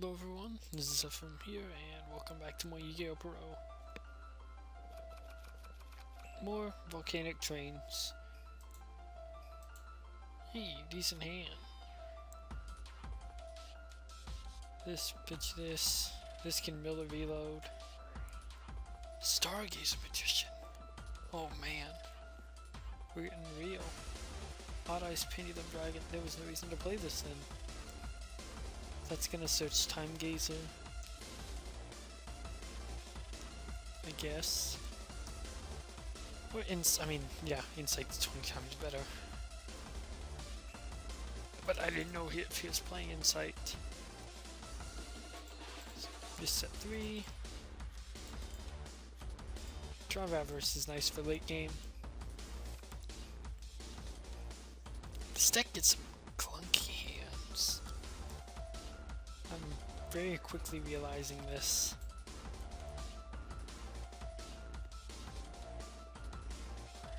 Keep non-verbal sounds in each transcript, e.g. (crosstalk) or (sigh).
Hello everyone, this is from here, and welcome back to more Yu-Gi-Oh! Pro. More volcanic trains. Hey, decent hand. This, pitch this. This can mill a reload. Stargazer Magician. Oh man. We're getting real. Odd Eyes the Dragon. There was no reason to play this then. That's gonna search Time Gazer. I guess. Or ins I mean, yeah, Insight's 20 times better. But I didn't know if he was playing Insight. Just set 3. Draw Avarice is nice for late game. This deck gets clunky very quickly realizing this.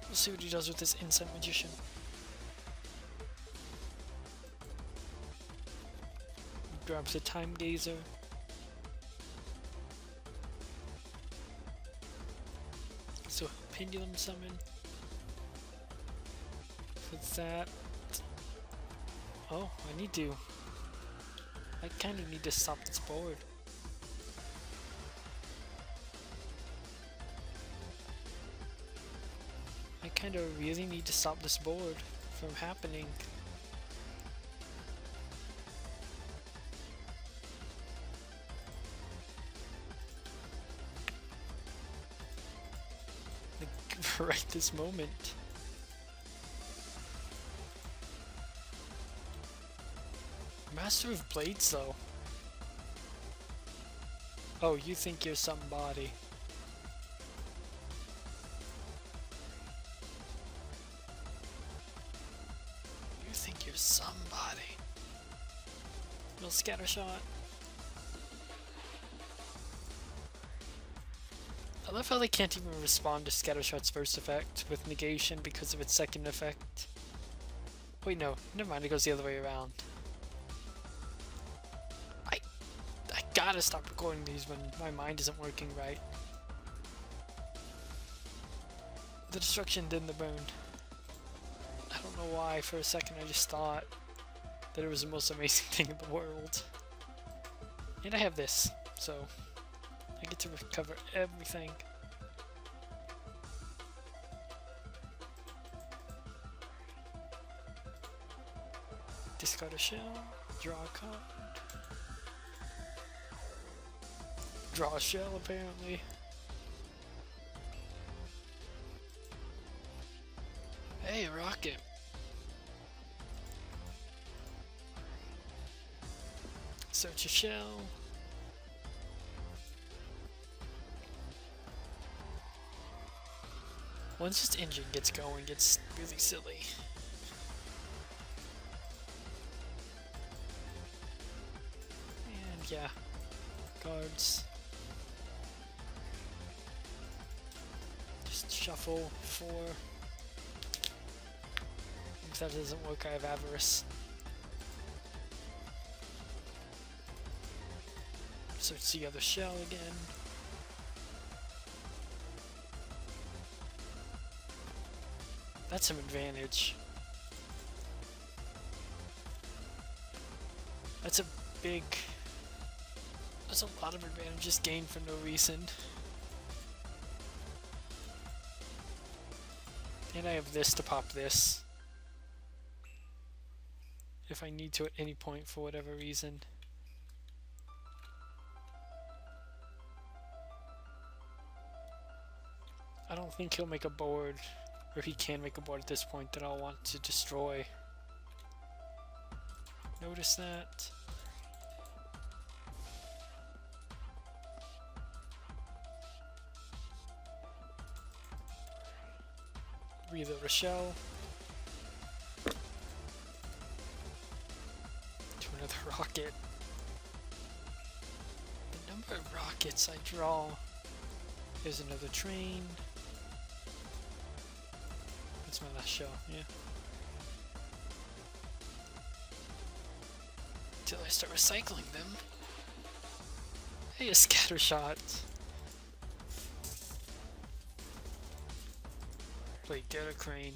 We'll see what he does with this Insight Magician. Grabs a Time Gazer. So Pendulum Summon. For that. Oh, I need to. I kind of need to stop this board. I kind of really need to stop this board from happening. (laughs) Right this moment. Master of Blades, though. Oh, you think you're somebody. You think you're somebody. Little scatter shot. I love how they can't even respond to Scattershot's first effect with negation because of its second effect. Wait, no. Never mind, it goes the other way around. Gotta stop recording these when my mind isn't working right. The destruction then the burn. I don't know why, for a second I just thought that it was the most amazing (laughs) thing in the world. And I have this, so I get to recover everything. Discard a shell, draw a card. Draw a shell, apparently. Hey, rocket. Search a shell. Once this engine gets going, it's really silly. And yeah, cards. Shuffle four. If that doesn't work, I have Avarice. So it's the other shell again. That's some advantage. That's a big... That's a lot of advantages gained for no reason. And I have this to pop this. If I need to at any point for whatever reason. I don't think he'll make a board or he can make a board at this point that I'll want to destroy. Notice that. Reload Rochelle. To another (laughs) rocket. The number of rockets I draw. There's another train. That's my last shell, yeah. Until I start recycling them. Hey, a scatter shot. Play Derricrane.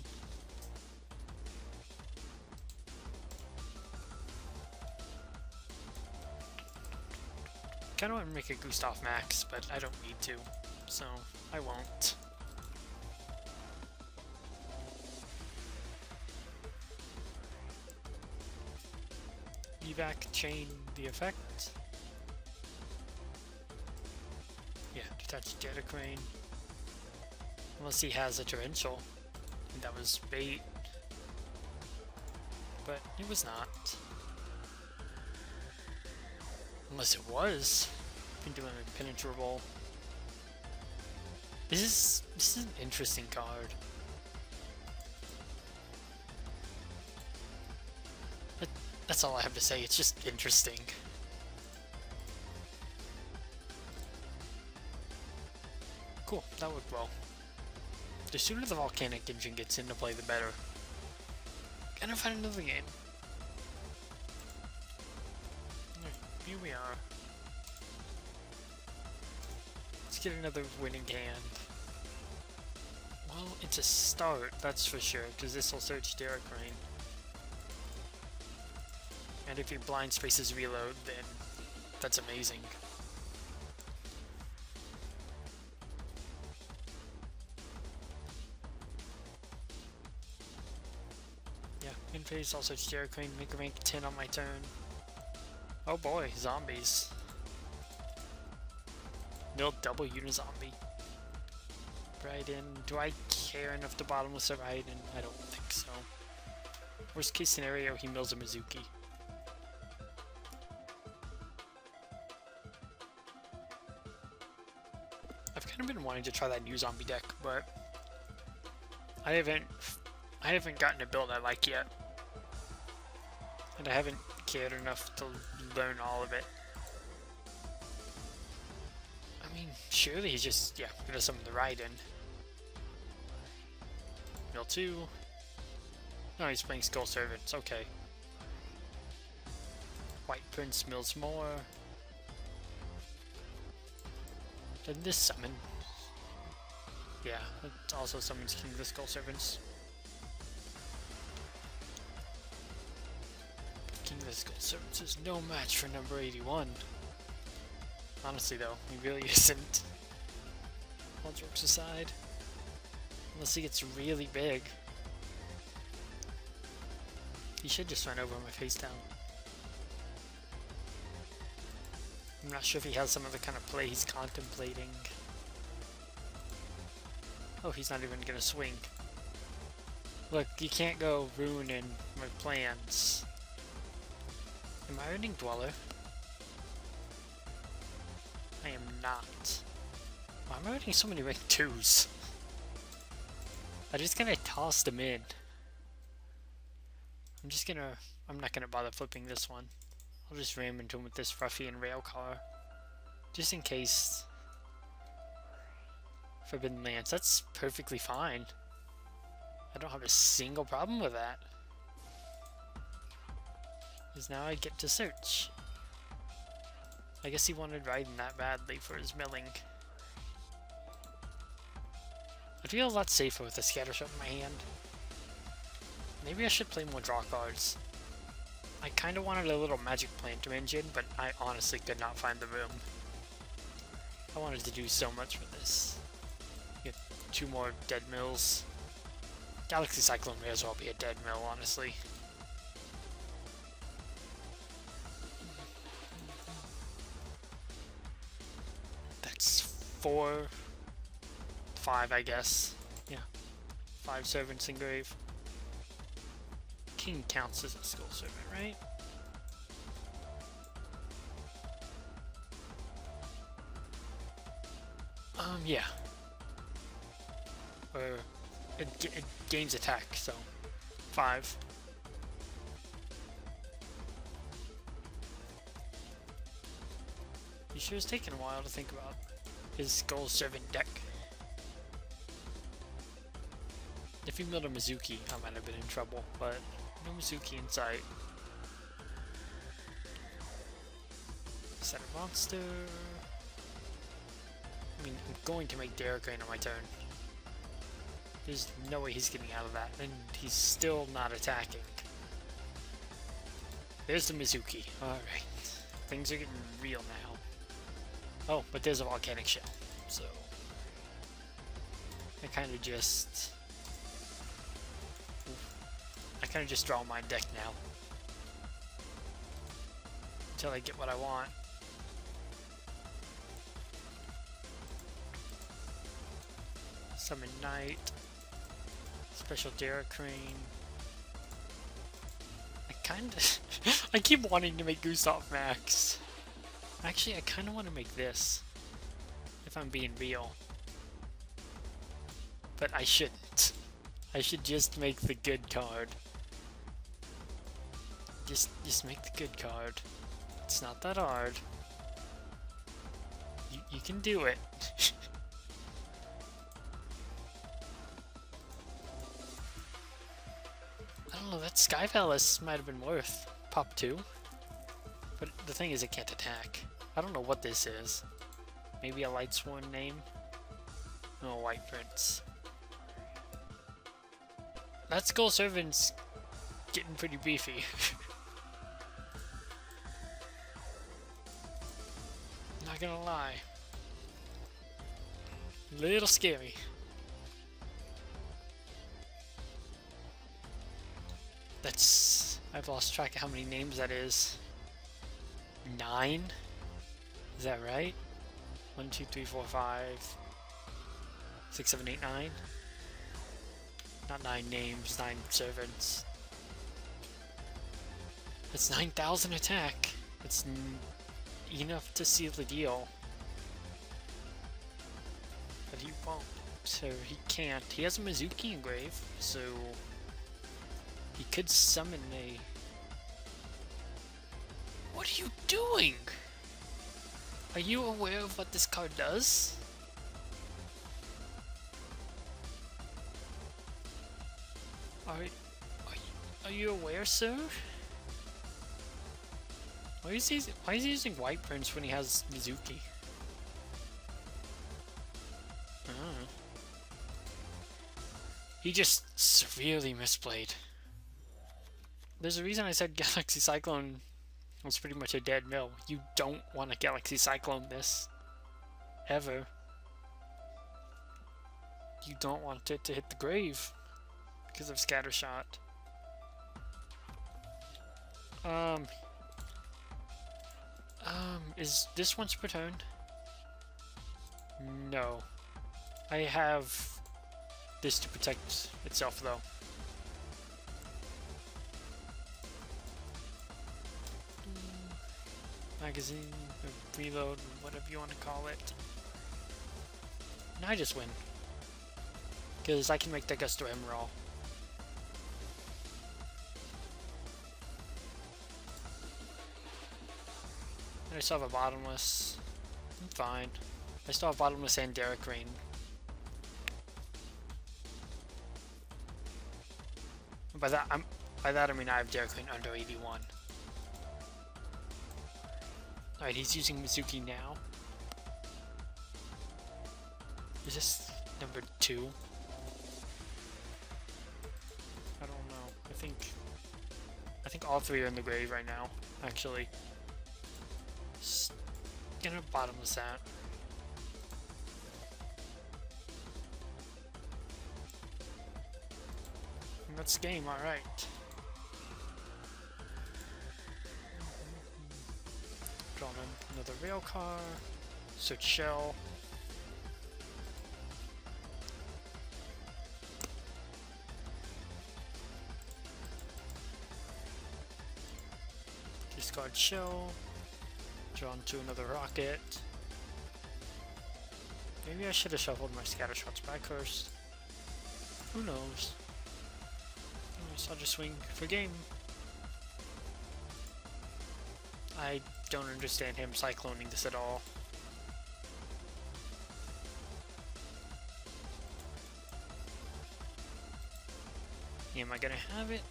Kinda want to make a Gustav Max, but I don't need to, so I won't. Evac chain the effect. Yeah, detach Derricrane. Unless he has a torrential. that was bait. But it was not. Unless it was. Been doing impenetrable. This is this is an interesting card. But that's all I have to say, it's just interesting. Cool, that worked well. The sooner the volcanic engine gets into play, the better. Gonna find another game. Here we are. Let's get another winning hand. Well, it's a start, that's for sure, because this will search Derek Rain. And if your blind spaces reload, then that's amazing. In phase also Queen, make a rank 10 on my turn. Oh boy, zombies. Mill double unit Unizombie. Raiden. Do I care enough to bottomless a Raiden? I don't think so. Worst case scenario, he mills a Mezuki. I've kind of been wanting to try that new zombie deck, but I haven't I haven't gotten a build I like yet. And I haven't cared enough to learn all of it. I mean, surely he's just, yeah, gonna summon the Raiden. Mill 2. No, he's playing Skull Servants, okay. White Prince mills more. Then this summon. Yeah, it also summons King of the Skull Servants. The Servants is no match for number 81. Honestly though, he really (laughs) isn't. Jokes aside. Unless he gets really big. He should just run over my face down. I'm not sure if he has some other kind of play he's contemplating. Oh, he's not even gonna swing. Look, you can't go ruining my plans. Am I earning Dweller? I am not. Why am I earning so many rank 2s? I'm just gonna toss them in. I'm just gonna... I'm not gonna bother flipping this one. I'll just ram into him with this ruffian rail car. Just in case. Forbidden Lance, that's perfectly fine. I don't have a single problem with that. Because now I get to search. I guess he wanted Raiden that badly for his milling. I feel a lot safer with a Scattershot in my hand. Maybe I should play more draw cards. I kinda wanted a little Magic Planter engine, but I honestly could not find the room. I wanted to do so much for this. Get two more dead mills. Galaxy Cyclone may as well be a dead mill, honestly. Four, five, I guess. Yeah, five servants engraved king counts as a skull servant, right? Um, yeah. Or it, it gains attack, so five. You sure it's taken a while to think about his skull servant deck. If he milled a Mezuki, I might have been in trouble, but no Mezuki in sight. Set a monster. I mean, I'm going to make Rain on my turn. There's no way he's getting out of that, and he's still not attacking. There's the Mezuki. Alright. Things are getting real now. Oh, but there's a volcanic shell, so... I kind of just... I kind of just draw my deck now. Until I get what I want. Summon Knight. Special Derricrane. I kind of... (laughs) I keep wanting to make Gustav Max. Actually, I kind of want to make this. If I'm being real. But I shouldn't. I should just make the good card. Just, just make the good card. It's not that hard. You, you can do it. (laughs) I don't know, that Sky Palace might have been worth pop 2. But the thing is it can't attack. I don't know what this is. Maybe a Light Sworn name? Oh, Wightprince. That Skull Servant's getting pretty beefy. (laughs) Not gonna lie. Little scary. That's... I've lost track of how many names that is. Nine? Is that right? One, two, three, four, five, six, seven, eight, nine? Not nine names, nine servants. That's 9,000 attack. That's enough to seal the deal. But he won't, so he can't. He has a Mezuki engrave, so he could summon a... What are you doing? Are you aware of what this card does? Are, are, you, are you aware, sir? Why is he why is he using Wightprince when he has Mezuki? Oh. He just severely misplayed. There's a reason I said (laughs) Galaxy Cyclone was pretty much a dead mill. You don't want a Galaxy Cyclone this. Ever. You don't want it to hit the grave because of Scattershot. Um, um, is this once per turn? No. I have this to protect itself though. Magazine, reload, whatever you want to call it. And I just win. Because I can make that Gusto Emerald. I still have a bottomless. I'm fine. I still have bottomless and Derricrane. By that I'm by that I mean I have Derricrane under 81. Alright, he's using Mezuki now. Is this number two? I don't know. I think I think all three are in the grave right now, actually. Just gonna bottomless that. And that's game, alright. Another rail car, search shell. Discard shell. Drawn to another rocket. Maybe I should have shuffled my scatter shots back first. Who knows? I'll just swing for game. I don't understand him cycloning this at all. Am I gonna have it?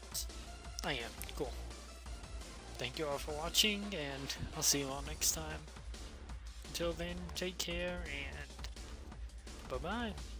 I am. Cool. Thank you all for watching, and I'll see you all next time. Until then, take care, and Bye-bye.